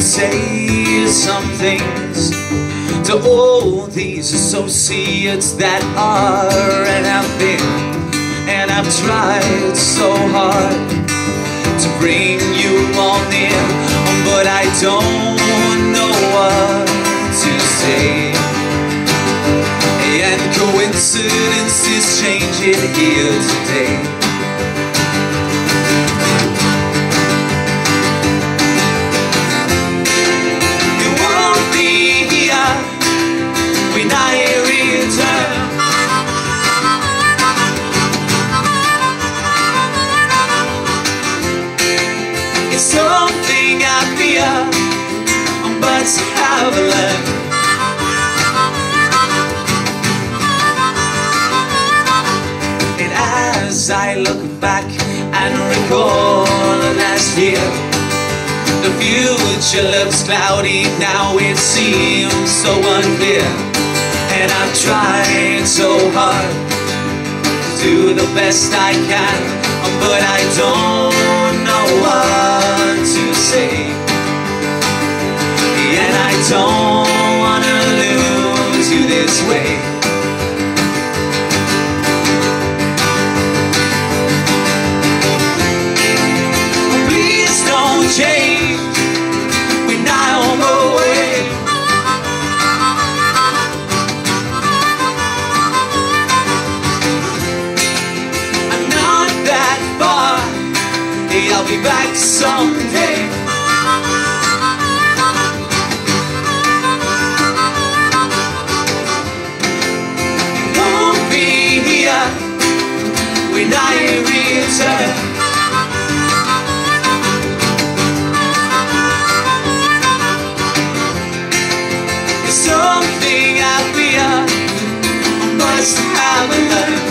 say some things to all these associates that are and have been. And I've tried so hard to bring you all near, but I don't know what to say. And coincidences change it here today. And as I look back and recall last year The future looks cloudy. Now it seems so unclear. And I've tried so hard to do the best I can don't wanna lose you this way Please don't change when I'm away I'm not that far. I'll be back someday I return. It's something I fear must have learned